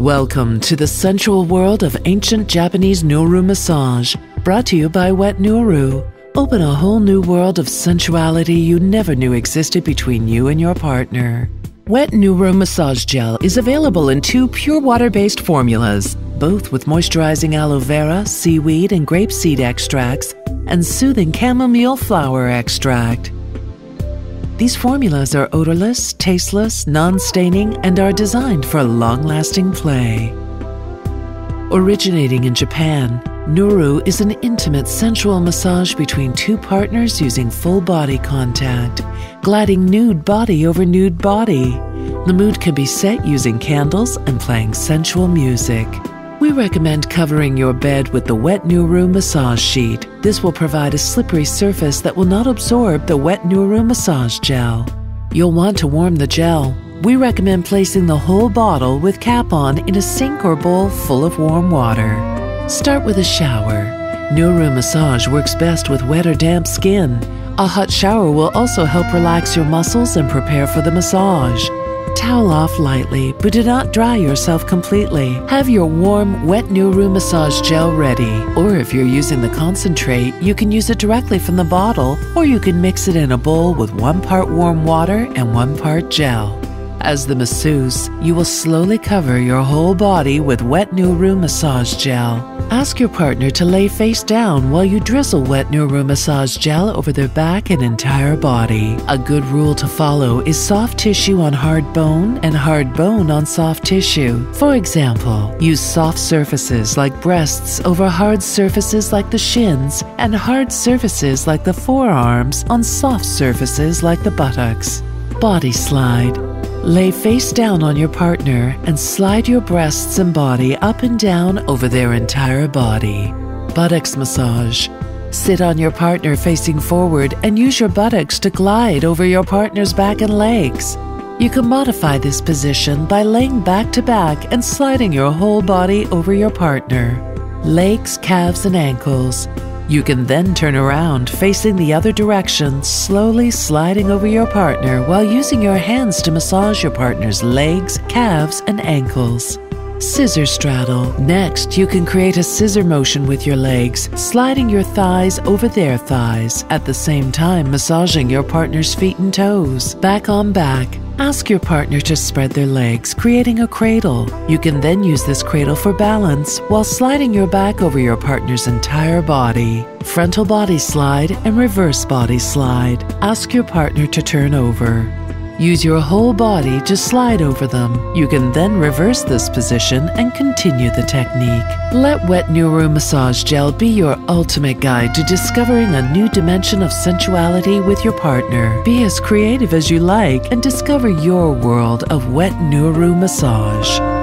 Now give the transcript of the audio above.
Welcome to the sensual world of ancient Japanese Nuru massage, brought to you by Wet Nuru. Open a whole new world of sensuality you never knew existed between you and your partner. Wet Nuru Massage Gel is available in two pure water based formulas, both with moisturizing aloe vera, seaweed, and grapeseed extracts, and soothing chamomile flower extract. These formulas are odorless, tasteless, non staining, and are designed for long lasting play. Originating in Japan, Nuru is an intimate, sensual massage between two partners using full body contact, gliding nude body over nude body. The mood can be set using candles and playing sensual music. We recommend covering your bed with the Wet Nuru massage sheet. This will provide a slippery surface that will not absorb the Wet Nuru massage gel. You'll want to warm the gel. We recommend placing the whole bottle with cap on in a sink or bowl full of warm water. Start with a shower. Nuru massage works best with wet or damp skin. A hot shower will also help relax your muscles and prepare for the massage. Towel off lightly, but do not dry yourself completely. Have your warm, wet Nuru massage gel ready. Or if you're using the concentrate, you can use it directly from the bottle, or you can mix it in a bowl with one part warm water and one part gel. As the masseuse, you will slowly cover your whole body with wet Nuru massage gel. Ask your partner to lay face down while you drizzle wet Nuru massage gel over their back and entire body. A good rule to follow is soft tissue on hard bone and hard bone on soft tissue. For example, use soft surfaces like breasts over hard surfaces like the shins and hard surfaces like the forearms on soft surfaces like the buttocks. Body slide. Lay face down on your partner and slide your breasts and body up and down over their entire body. Buttocks massage. Sit on your partner facing forward and use your buttocks to glide over your partner's back and legs. You can modify this position by laying back to back and sliding your whole body over your partner. Legs, calves, and ankles. You can then turn around facing the other direction, slowly sliding over your partner while using your hands to massage your partner's legs, calves, and ankles. Scissor straddle. Next, you can create a scissor motion with your legs, sliding your thighs over their thighs, at the same time massaging your partner's feet and toes. Back on back. Ask your partner to spread their legs, creating a cradle. You can then use this cradle for balance while sliding your back over your partner's entire body. Frontal body slide and reverse body slide. Ask your partner to turn over. Use your whole body to slide over them. You can then reverse this position and continue the technique. Let Wet Nuru Massage Gel be your ultimate guide to discovering a new dimension of sensuality with your partner. Be as creative as you like and discover your world of Wet Nuru Massage.